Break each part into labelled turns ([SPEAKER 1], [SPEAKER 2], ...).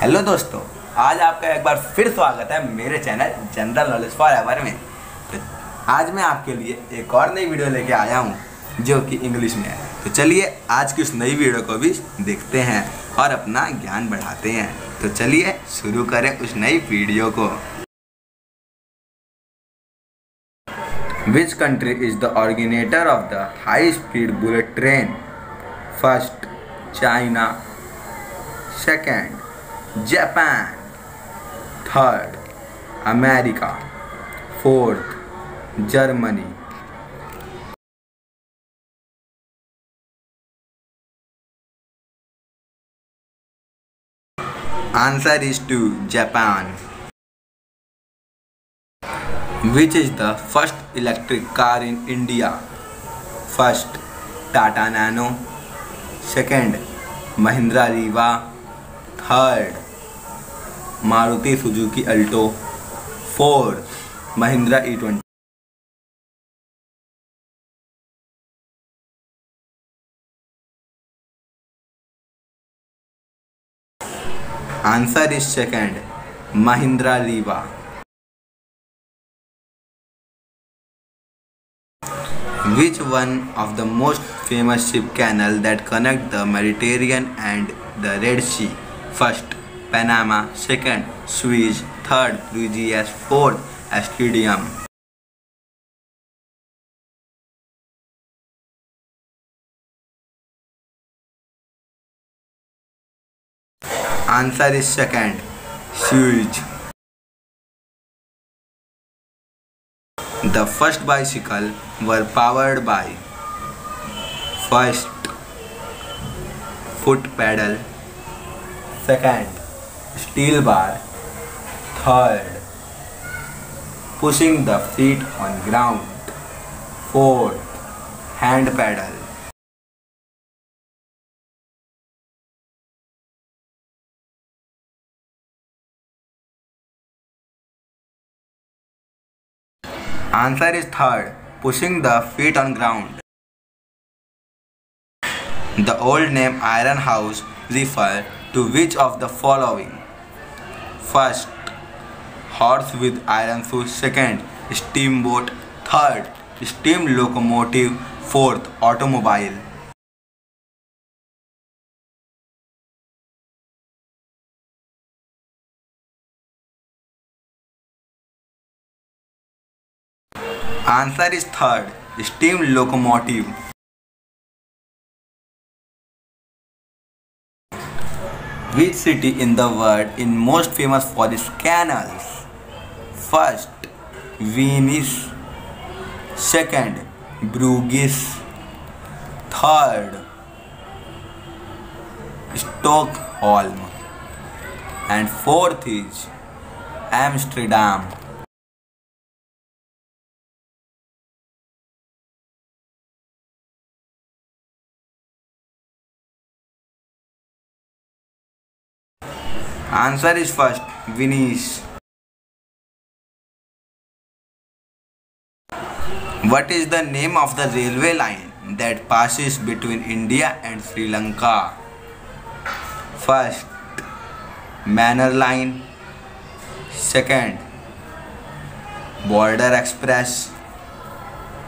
[SPEAKER 1] Hello दोस्तों आज आपका एक बार फिर स्वागत है मेरे channel general knowledge forever में तो आज मैं आपके लिए एक और नई वीडियो लेके आया हूँ जो कि इंग्लिश में है तो चलिए आज की उस नई वीडियो को भी देखते हैं और अपना ज्ञान बढ़ाते हैं तो चलिए शुरू करें उस नई वीडियो को which country is the originator of the high speed bullet train first China second Japan. Third, America. Fourth, Germany. Answer is to Japan. Which is the first electric car in India? First, Tata Nano. Second, Mahindra Riva. Third, Maruti Suzuki Alto, Ford, Mahindra E20. Answer is second, Mahindra Riva. Which one of the most famous ship canal that connect the Mediterranean and the Red Sea? First, Panama, second Suez, third Louisias, fourth Asclepium. Answer is second Suez. The first bicycle were powered by first foot pedal second steel bar. Third, pushing the feet on ground. Fourth, hand pedal. Answer is third, pushing the feet on ground. The old name Iron House refers to which of the following? first horse with iron shoes second steamboat third steam locomotive fourth automobile answer is third steam locomotive Which city in the world is most famous for its canals? First, Venice. Second, Bruges. Third, Stockholm. And fourth is Amsterdam. Answer is first, Vinish. What is the name of the railway line that passes between India and Sri Lanka? First, Manor Line. Second, Border Express.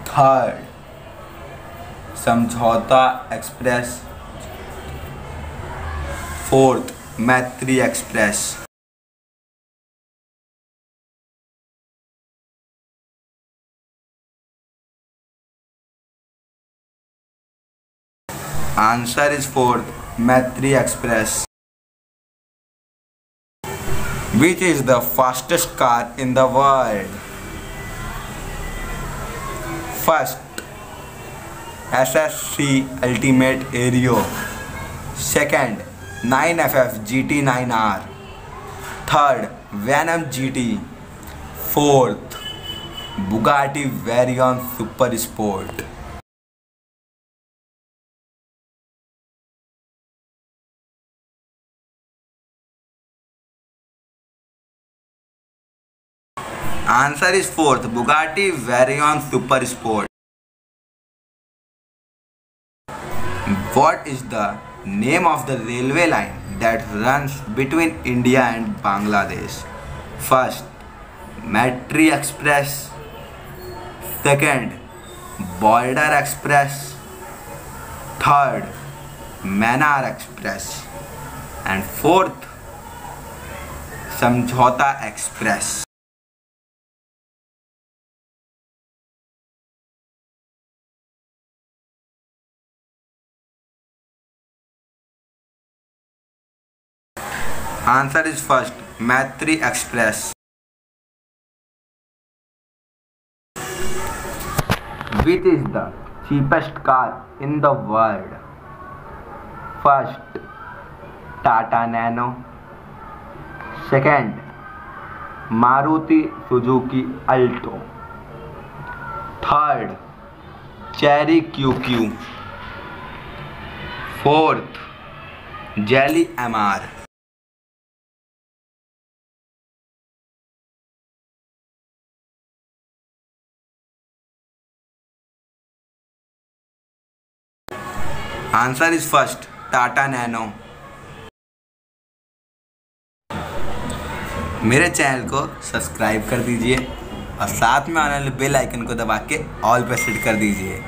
[SPEAKER 1] Third, Samjhota Express. Fourth, Maitri Express. Answer is 4. Maitri Express. Which is the fastest car in the world? First, SSC Ultimate Aero. Second, 9FF GT9R, third Venom GT, fourth Bugatti Veyron Super Sport. Answer is fourth, Bugatti Veyron Super Sport. What is the name of the railway line that runs between India and Bangladesh. First, Metri Express. Second, Border Express. Third, Manar Express. And fourth, Samjhota Express. Answer is first, Maitri Express. Which is the cheapest car in the world? First, Tata Nano. Second, Maruti Suzuki Alto. Third, Cherry QQ. Fourth, Jelly MR. Answer is first Tata Nano मेरे channel को subscribe कर दीजिए और साथ में आने वाले bell icon को दबा के ऑल पर सेट कर दीजिए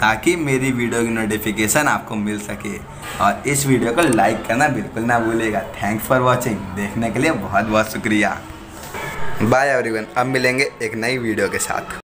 [SPEAKER 1] ताकि मेरी वीडियो की नोटिफिकेशन आपको मिल सके और इस वीडियो को लाइक करना बिल्कुल ना भूलेगा थैंक्स फॉर वॉचिंग देखने के लिए बहुत बहुत शुक्रिया बाय एवरीवन अब मिलेंगे एक नई वीडियो के साथ